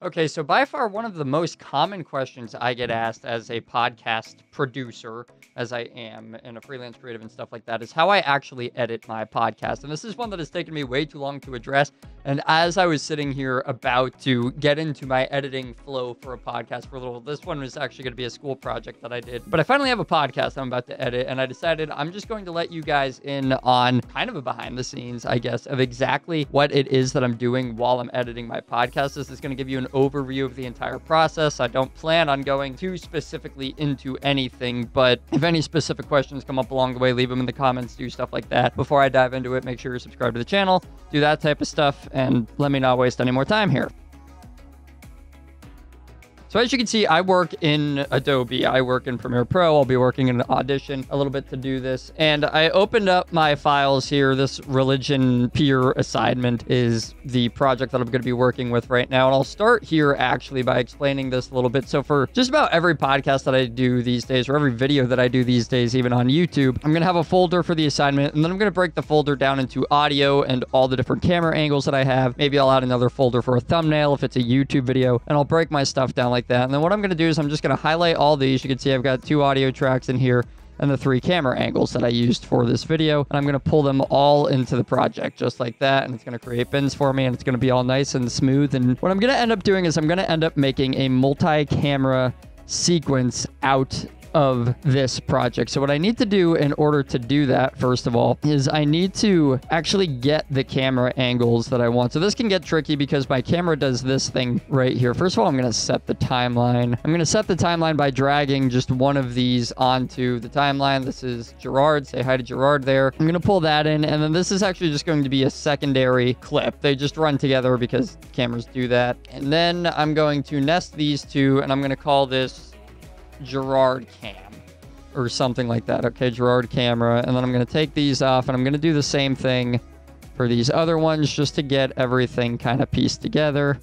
Okay, so by far one of the most common questions I get asked as a podcast producer, as I am, and a freelance creative and stuff like that, is how I actually edit my podcast. And this is one that has taken me way too long to address. And as I was sitting here about to get into my editing flow for a podcast for a little, this one was actually going to be a school project that I did. But I finally have a podcast I'm about to edit, and I decided I'm just going to let you guys in on kind of a behind the scenes, I guess, of exactly what it is that I'm doing while I'm editing my podcast. This is going to give you an overview of the entire process. I don't plan on going too specifically into anything, but if any specific questions come up along the way, leave them in the comments, do stuff like that. Before I dive into it, make sure you're subscribed to the channel, do that type of stuff, and let me not waste any more time here. So as you can see, I work in Adobe. I work in Premiere Pro. I'll be working in Audition a little bit to do this. And I opened up my files here. This religion peer assignment is the project that I'm going to be working with right now. And I'll start here actually by explaining this a little bit. So for just about every podcast that I do these days, or every video that I do these days, even on YouTube, I'm going to have a folder for the assignment. And then I'm going to break the folder down into audio and all the different camera angles that I have. Maybe I'll add another folder for a thumbnail if it's a YouTube video. And I'll break my stuff down like like that. And then what I'm going to do is I'm just going to highlight all these. You can see I've got two audio tracks in here and the three camera angles that I used for this video. And I'm going to pull them all into the project just like that. And it's going to create bins for me and it's going to be all nice and smooth. And what I'm going to end up doing is I'm going to end up making a multi-camera sequence out of this project. So what I need to do in order to do that, first of all, is I need to actually get the camera angles that I want. So this can get tricky because my camera does this thing right here. First of all, I'm going to set the timeline. I'm going to set the timeline by dragging just one of these onto the timeline. This is Gerard. Say hi to Gerard there. I'm going to pull that in. And then this is actually just going to be a secondary clip. They just run together because cameras do that. And then I'm going to nest these two and I'm going to call this Gerard cam or something like that. Okay, Gerard camera. And then I'm going to take these off and I'm going to do the same thing for these other ones just to get everything kind of pieced together.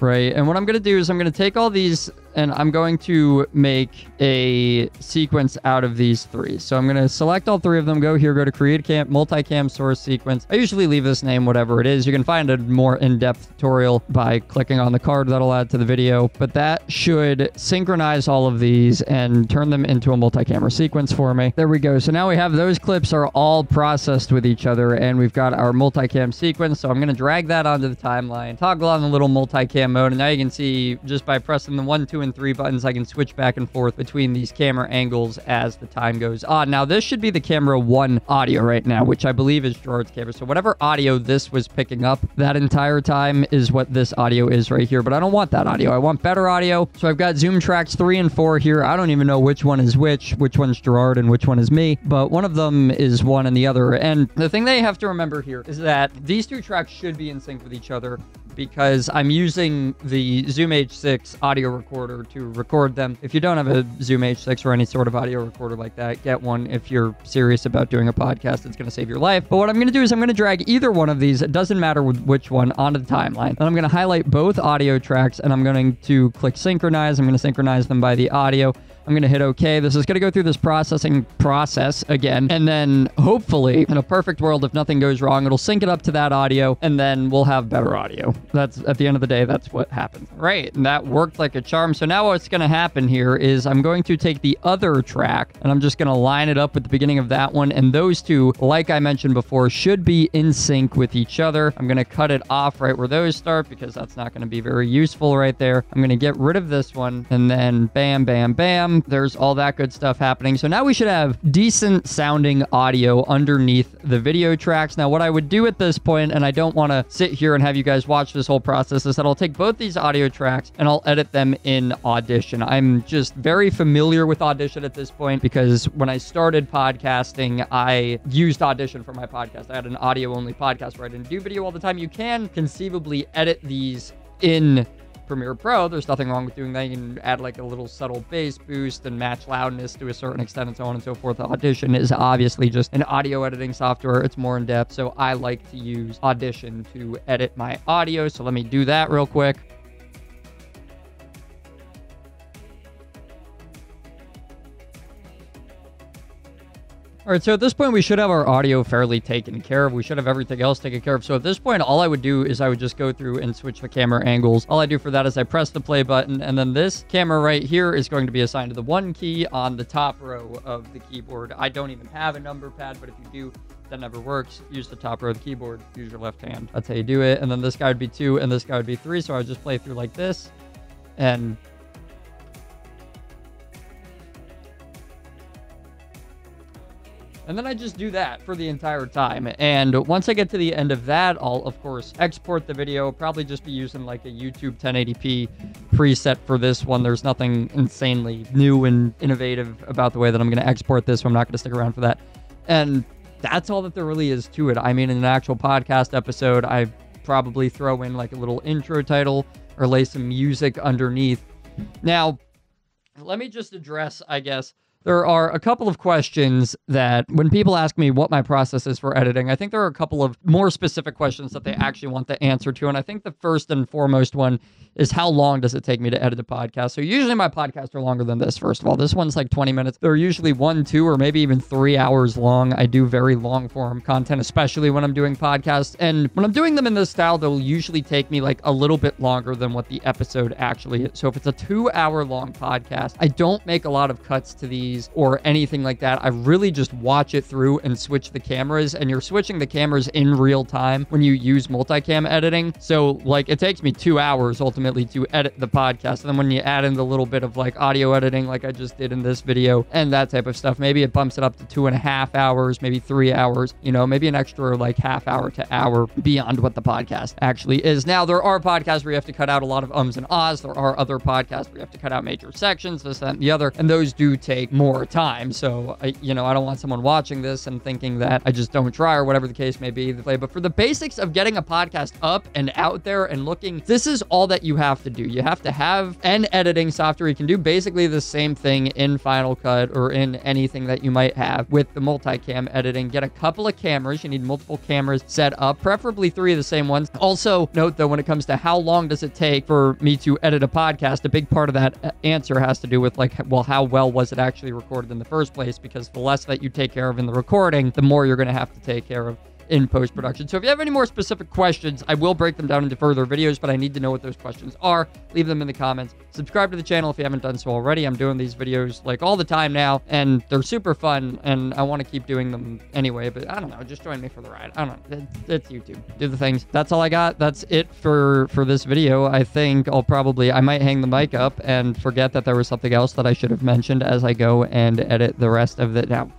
Right, and what I'm going to do is I'm going to take all these and I'm going to make a sequence out of these three. So I'm going to select all three of them, go here, go to create cam, multicam source sequence. I usually leave this name, whatever it is. You can find a more in-depth tutorial by clicking on the card that'll add to the video, but that should synchronize all of these and turn them into a multi-camera sequence for me. There we go. So now we have those clips are all processed with each other and we've got our multicam sequence. So I'm going to drag that onto the timeline, toggle on the little multicam mode. And now you can see just by pressing the one, two, and three buttons, I can switch back and forth between these camera angles as the time goes on. Now, this should be the camera one audio right now, which I believe is Gerard's camera. So whatever audio this was picking up that entire time is what this audio is right here. But I don't want that audio. I want better audio. So I've got zoom tracks three and four here. I don't even know which one is which, which one's Gerard and which one is me, but one of them is one and the other. And the thing they have to remember here is that these two tracks should be in sync with each other because I'm using the Zoom H6 audio recorder to record them. If you don't have a Zoom H6 or any sort of audio recorder like that, get one if you're serious about doing a podcast. It's going to save your life. But what I'm going to do is I'm going to drag either one of these, it doesn't matter which one, onto the timeline. And I'm going to highlight both audio tracks and I'm going to click synchronize. I'm going to synchronize them by the audio. I'm going to hit OK. This is going to go through this processing process again. And then hopefully, in a perfect world, if nothing goes wrong, it'll sync it up to that audio and then we'll have better audio. That's at the end of the day, that's what happens. Right. And that worked like a charm. So now what's going to happen here is I'm going to take the other track and I'm just going to line it up with the beginning of that one. And those two, like I mentioned before, should be in sync with each other. I'm going to cut it off right where those start because that's not going to be very useful right there. I'm going to get rid of this one and then bam, bam, bam there's all that good stuff happening. So now we should have decent sounding audio underneath the video tracks. Now, what I would do at this point, and I don't want to sit here and have you guys watch this whole process, is that I'll take both these audio tracks and I'll edit them in Audition. I'm just very familiar with Audition at this point because when I started podcasting, I used Audition for my podcast. I had an audio only podcast where I didn't do video all the time. You can conceivably edit these in Premiere Pro, there's nothing wrong with doing that. You can add like a little subtle bass boost and match loudness to a certain extent and so on and so forth. Audition is obviously just an audio editing software. It's more in depth. So I like to use Audition to edit my audio. So let me do that real quick. All right, so at this point, we should have our audio fairly taken care of. We should have everything else taken care of. So at this point, all I would do is I would just go through and switch the camera angles. All I do for that is I press the play button, and then this camera right here is going to be assigned to the one key on the top row of the keyboard. I don't even have a number pad, but if you do, that never works. Use the top row of the keyboard. Use your left hand. That's how you do it. And then this guy would be two, and this guy would be three. So I would just play through like this, and And then I just do that for the entire time. And once I get to the end of that, I'll, of course, export the video. Probably just be using like a YouTube 1080p preset for this one. There's nothing insanely new and innovative about the way that I'm going to export this, so I'm not going to stick around for that. And that's all that there really is to it. I mean, in an actual podcast episode, I probably throw in like a little intro title or lay some music underneath. Now, let me just address, I guess, there are a couple of questions that when people ask me what my process is for editing, I think there are a couple of more specific questions that they actually want the answer to. And I think the first and foremost one is how long does it take me to edit a podcast? So usually my podcasts are longer than this, first of all. This one's like 20 minutes. They're usually one, two, or maybe even three hours long. I do very long form content, especially when I'm doing podcasts. And when I'm doing them in this style, they'll usually take me like a little bit longer than what the episode actually is. So if it's a two hour long podcast, I don't make a lot of cuts to or anything like that. I really just watch it through and switch the cameras. And you're switching the cameras in real time when you use multicam editing. So, like, it takes me two hours ultimately to edit the podcast. And then when you add in the little bit of like audio editing, like I just did in this video, and that type of stuff, maybe it bumps it up to two and a half hours, maybe three hours, you know, maybe an extra like half hour to hour beyond what the podcast actually is. Now, there are podcasts where you have to cut out a lot of ums and ahs. There are other podcasts where you have to cut out major sections, this, that, and the other. And those do take more time. So, I, you know, I don't want someone watching this and thinking that I just don't try or whatever the case may be. But for the basics of getting a podcast up and out there and looking, this is all that you have to do. You have to have an editing software. You can do basically the same thing in Final Cut or in anything that you might have with the multicam editing. Get a couple of cameras. You need multiple cameras set up, preferably three of the same ones. Also, note though, when it comes to how long does it take for me to edit a podcast, a big part of that uh, answer has to do with like, well, how well was it actually recorded in the first place because the less that you take care of in the recording, the more you're going to have to take care of in post production. So if you have any more specific questions, I will break them down into further videos, but I need to know what those questions are. Leave them in the comments. Subscribe to the channel if you haven't done so already. I'm doing these videos like all the time now, and they're super fun, and I want to keep doing them anyway, but I don't know. Just join me for the ride. I don't know. It's YouTube. Do the things. That's all I got. That's it for, for this video. I think I'll probably, I might hang the mic up and forget that there was something else that I should have mentioned as I go and edit the rest of the, now?